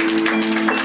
Música